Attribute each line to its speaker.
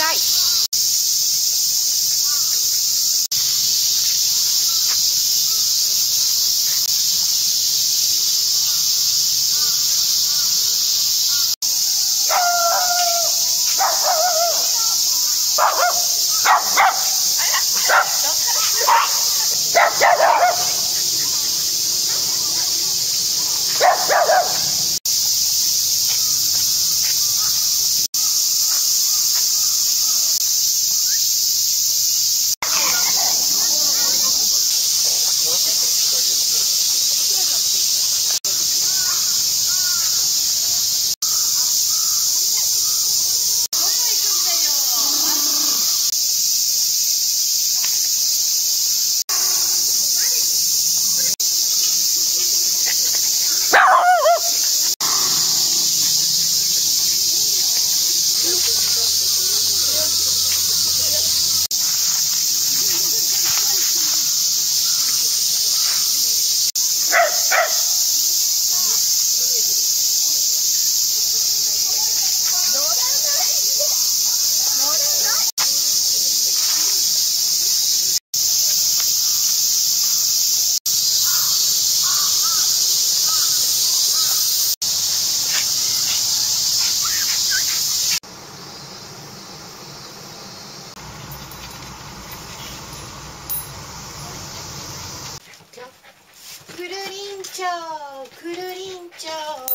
Speaker 1: sight. くるりんちょくるりんちょう。